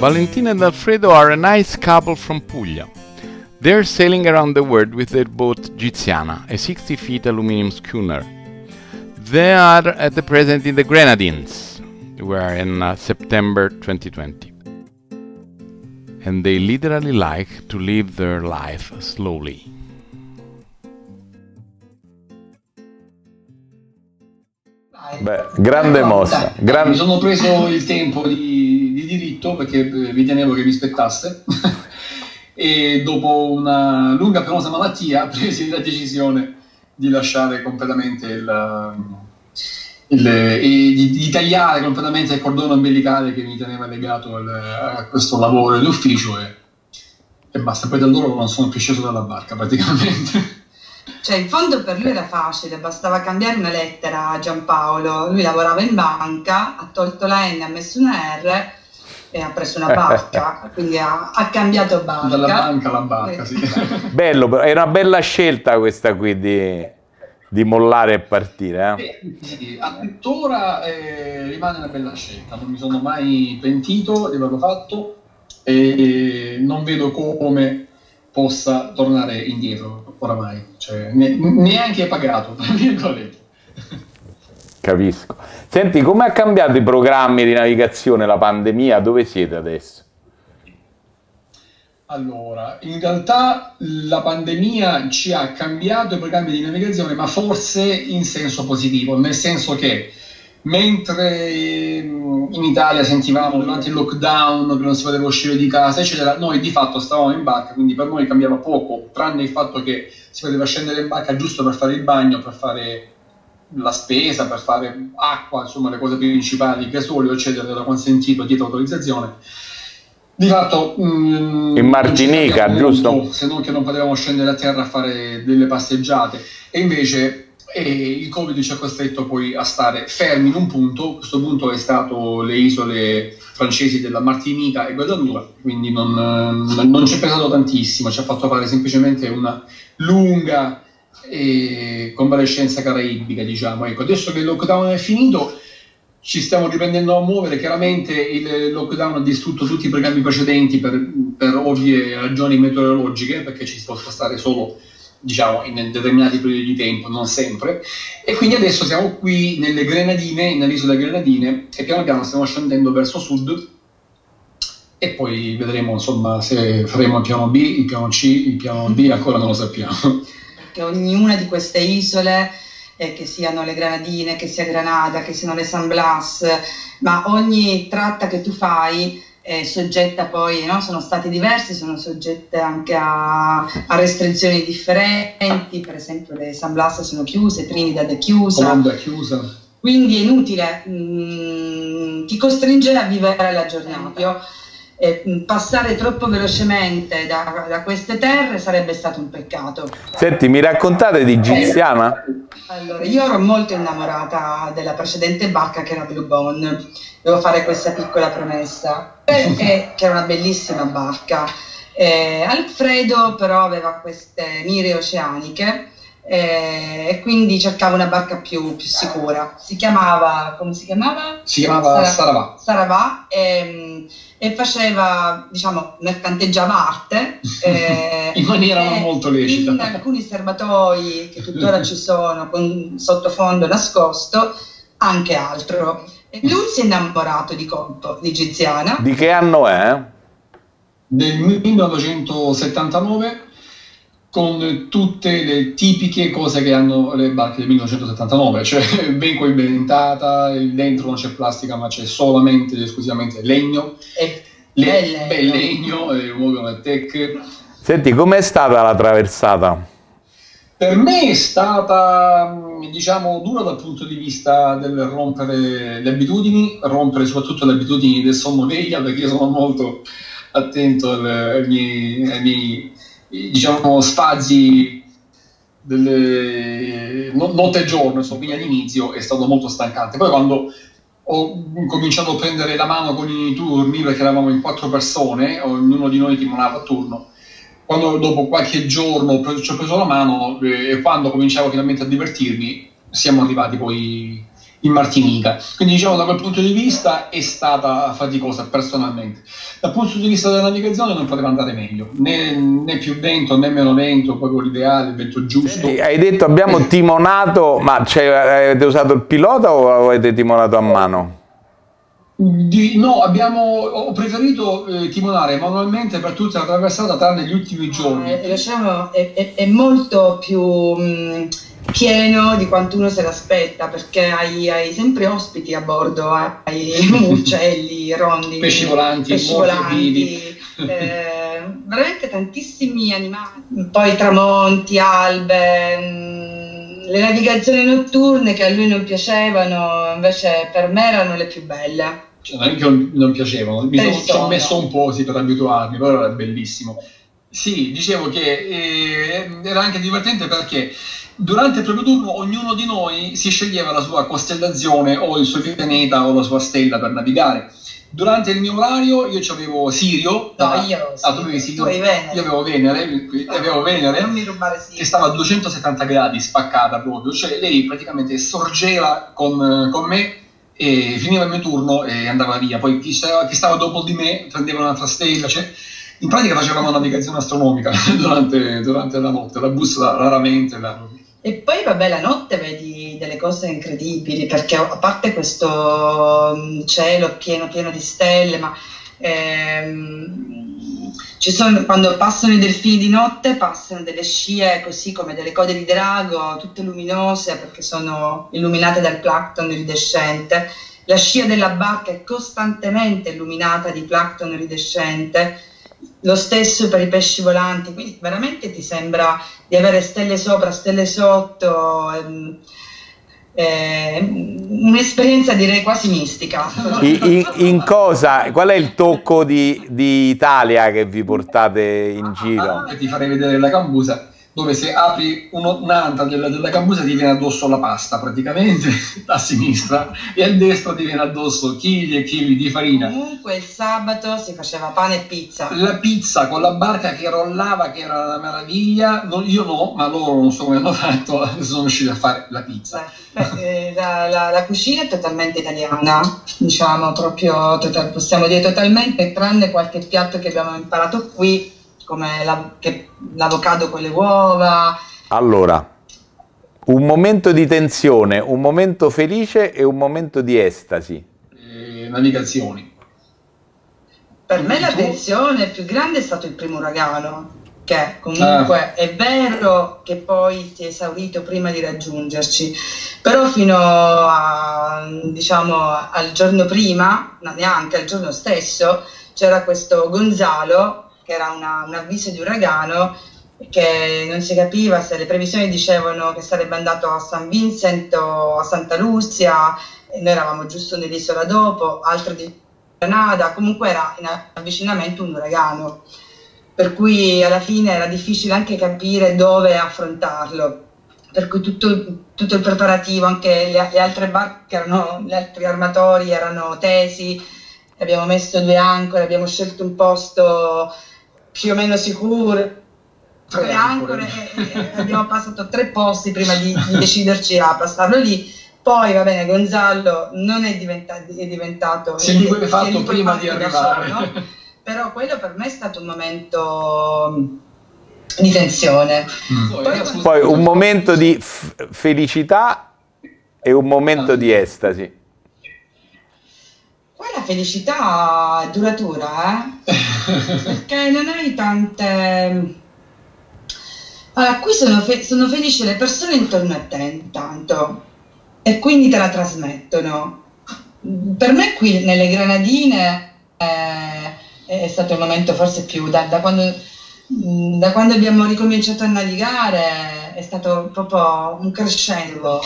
Valentina and Alfredo are a nice couple from Puglia. They're sailing around the world with their boat Giziana, a 60 feet aluminum schooner. They are at the present in the Grenadines. We are in uh, September 2020. And they literally like to live their life slowly. Beh, grande mossa. Gran... Mi sono preso il tempo di, diritto perché ritenevo che mi spettasse e dopo una lunga penosa malattia presi la decisione di lasciare completamente il, il, e di, di, tagliare completamente il cordone ombelicale che mi teneva legato al, a questo lavoro dell'ufficio e, e basta. Poi da allora non sono più sceso dalla barca praticamente. Cioè, in fondo per lui era facile, bastava cambiare una lettera a Giampaolo. Lui lavorava in banca, ha tolto la N, ha messo una R e ha preso una barca, quindi ha, ha, cambiato barca. Dalla banca alla barca, sì. Bello, però è una bella scelta questa qui di, di mollare e partire. Eh? Sì, tuttora eh, rimane una bella scelta, non mi sono mai pentito di averlo fatto e non vedo come possa tornare indietro oramai, cioè, neanche pagato, tra virgolette. Capisco. Senti, come ha cambiato i programmi di navigazione la pandemia? Dove siete adesso? Allora, in realtà la pandemia ci ha cambiato i programmi di navigazione, ma forse in senso positivo, nel senso che mentre in Italia sentivamo durante il lockdown che non si poteva uscire di casa, eccetera, noi di fatto stavamo in barca, quindi per noi cambiava poco, tranne il fatto che si poteva scendere in barca giusto per fare il bagno, per fare la spesa, per fare acqua, insomma le cose principali, gasolio, eccetera, era consentito dietro autorizzazione. Di fatto mh, mm, in Martinica, giusto? Se non che non potevamo scendere a terra a fare delle passeggiate e invece e il Covid ci ha costretto poi a stare fermi in un punto, questo punto è stato le isole francesi della Martinica e Guadalupe, quindi non, non ci è pesato tantissimo, ci ha fatto fare semplicemente una lunga convalescenza caraibica, diciamo. Ecco, adesso che il lockdown è finito, ci stiamo riprendendo a muovere. Chiaramente il lockdown ha distrutto tutti i programmi precedenti per, per ovvie ragioni meteorologiche, perché ci si può spostare solo diciamo, in determinati periodi di tempo, non sempre. E quindi adesso siamo qui nelle Grenadine, nell'isola Grenadine, e piano piano stiamo scendendo verso sud. E poi vedremo insomma se faremo il piano B, il piano C, il piano D, ancora non lo sappiamo che ognuna di queste isole, eh, che siano le Granadine, che sia Granada, che siano le San Blas, ma ogni tratta che tu fai è soggetta poi, no? sono state diverse, sono soggette anche a, a, restrizioni differenti, per esempio le San Blas sono chiuse, Trinidad è chiusa. Colombo è chiusa. Quindi è inutile, mh, mm, ti costringe a vivere la giornata eh, passare troppo velocemente da, da, queste terre sarebbe stato un peccato. Senti, mi raccontate di Giziana? Allora, io ero molto innamorata della precedente barca che era Blue Bone, devo fare questa piccola promessa, perché che era una bellissima barca. Eh, Alfredo però aveva queste mire oceaniche eh, e quindi cercava una barca più, più, sicura. Si chiamava, come si chiamava? Si chiamava Saravà. Saravà e, e, faceva, diciamo, mercanteggiava arte. Eh, in maniera non molto lecita. In alcuni serbatoi che tuttora ci sono, con sottofondo nascosto, anche altro. E lui si è innamorato di colpo di Giziana. Di che anno è? Del 1979 con tutte le tipiche cose che hanno le barche del 1979, cioè ben coibentata, dentro non c'è plastica ma c'è solamente ed esclusivamente legno, e le, bel legno, e muovono tech. Senti, com'è stata la traversata? Per me è stata, diciamo, dura dal punto di vista del rompere le abitudini, rompere soprattutto le abitudini del sonno veglia, perché io sono molto attento ai miei, ai miei diciamo, spazi delle notte e giorno, insomma, quindi all'inizio è stato molto stancante. Poi quando ho cominciato a prendere la mano con i turni, perché eravamo in quattro persone, ognuno di noi timonava a turno, quando dopo qualche giorno ci ho preso la mano eh, e quando cominciavo finalmente a divertirmi, siamo arrivati poi in Martinica. Quindi diciamo da quel punto di vista è stata faticosa personalmente. Dal punto di vista della navigazione non poteva andare meglio, né, né più vento né meno vento, proprio l'ideale, il vento giusto. Senti, hai detto abbiamo timonato, ma cioè, avete usato il pilota o avete timonato a mano? Di, no, abbiamo, ho preferito eh, timonare manualmente per tutta la traversata tranne gli ultimi giorni. Eh, diciamo, è, è, è, molto più mh, pieno di quanto uno se l'aspetta perché hai, hai sempre ospiti a bordo, hai uccelli, rondi, pesci volanti, pesci volanti eh, veramente tantissimi animali, poi tramonti, albe. Mh, le navigazioni notturne che a lui non piacevano invece per me erano le più belle cioè, non è che non piacevano, mi sono, ci ho messo un po' sì, per abituarmi, però era bellissimo. Sì, dicevo che eh, era anche divertente perché durante il proprio turno ognuno di noi si sceglieva la sua costellazione o il suo pianeta o la sua stella per navigare. Durante il mio orario io avevo Sirio, no, da, io, ah, tu avevi Sirio, Venere. io avevo Venere, no, avevo Venere che stava a 270 gradi spaccata proprio, cioè lei praticamente sorgeva con, con me e finiva il mio turno e andava via. Poi chi stava, chi stava dopo di me prendeva un'altra stella. Cioè, in pratica facevamo navigazione astronomica durante, durante, la notte, la busta raramente. La... E poi vabbè, la notte vedi delle cose incredibili, perché a parte questo mm, cielo pieno pieno di stelle, ma ehm, sono, quando passano i delfini di notte passano delle scie così come delle code di drago, tutte luminose perché sono illuminate dal plankton iridescente. La scia della barca è costantemente illuminata di plankton iridescente, lo stesso per i pesci volanti, quindi veramente ti sembra di avere stelle sopra, stelle sotto. Ehm, eh, un'esperienza direi quasi mistica. In, in, cosa? Qual è il tocco di, di Italia che vi portate in giro? Ah, ti farei vedere la cambusa dove se apri un'anta della, della cambusa ti viene addosso la pasta praticamente a sinistra e a destra ti viene addosso chili e chili di farina. Comunque il sabato si faceva pane e pizza. La pizza con la barca che rollava, che era una meraviglia. Non, io no, ma loro non so come hanno fatto, sono riusciti a fare la pizza. Beh, eh, la, la, la, cucina è totalmente italiana, diciamo proprio, total, possiamo dire totalmente, tranne qualche piatto che abbiamo imparato qui come la, che, l'avocado con le uova. Allora, un momento di tensione, un momento felice e un momento di estasi. Eh, navigazioni. Per me la tensione più grande è stato il primo uragano, che comunque ah. è vero che poi si è esaurito prima di raggiungerci, però fino a, diciamo, al giorno prima, neanche al giorno stesso, c'era questo Gonzalo che era una, un avviso di uragano che non si capiva se le previsioni dicevano che sarebbe andato a San Vincent o a Santa Lucia, e noi eravamo giusto nell'isola dopo, altro di Granada, comunque era in avvicinamento un uragano, per cui alla fine era difficile anche capire dove affrontarlo, per cui tutto, tutto il preparativo, anche le, le altre barche, erano, gli altri armatori erano tesi, abbiamo messo due ancore, abbiamo scelto un posto più o meno sicure. Tre ancore, e, abbiamo passato tre posti prima di, di deciderci a passarlo lì. Poi va bene, Gonzalo non è diventato, è diventato se li è, fatto prima di arrivare. Solo, però quello per me è stato un momento di tensione. Mm. Poi, Poi un momento di f- felicità e un momento di estasi. Poi la felicità è duratura, eh? perché non hai tante... Allora, qui sono, fe- sono felici le persone intorno a te intanto e quindi te la trasmettono. Per me qui nelle Granadine eh, è stato il momento forse più da, da quando da quando abbiamo ricominciato a navigare è stato proprio un crescendo.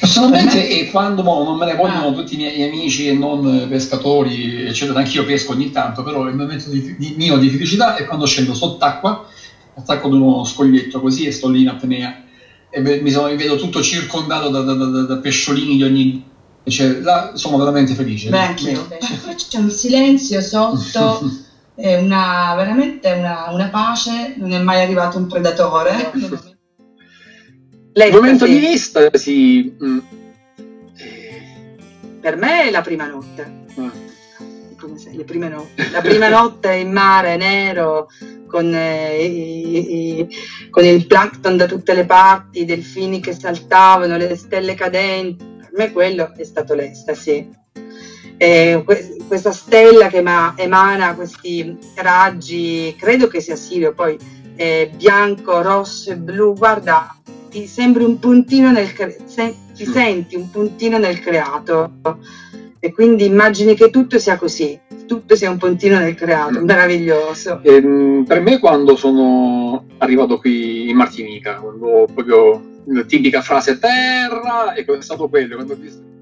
Personalmente, e quando mo, non me ne vogliono ah. tutti i miei amici e non pescatori, eccetera, anch'io pesco ogni tanto, però il momento di, di, mio di felicità è quando scendo sott'acqua, attacco ad uno scoglietto così e sto lì in apnea e beh, mi, sono, mi, vedo tutto circondato da, da, da, da pesciolini di ogni cioè, là sono veramente felice. Beh, anch'io. C'è un silenzio sotto. è una, veramente una, una pace, non è mai arrivato un predatore. Lei, momento di vista, sì, mm, per me è la prima notte. Come sei? Le prime notti. La prima notte in mare nero con, eh, i, i, con il plankton da tutte le parti, i delfini che saltavano, le stelle cadenti. Per me quello è stato l'estasi. Eh, questa stella che ma, emana questi raggi, credo che sia Sirio, poi eh, bianco, rosso e blu, guarda, ti sembri un puntino nel se, ti mm. senti un puntino nel creato e quindi immagini che tutto sia così, tutto sia un puntino nel creato, mm. meraviglioso. E, ehm, per me quando sono arrivato qui in Martinica, quando proprio la tipica frase terra, ecco, è stato quello, quando ho visto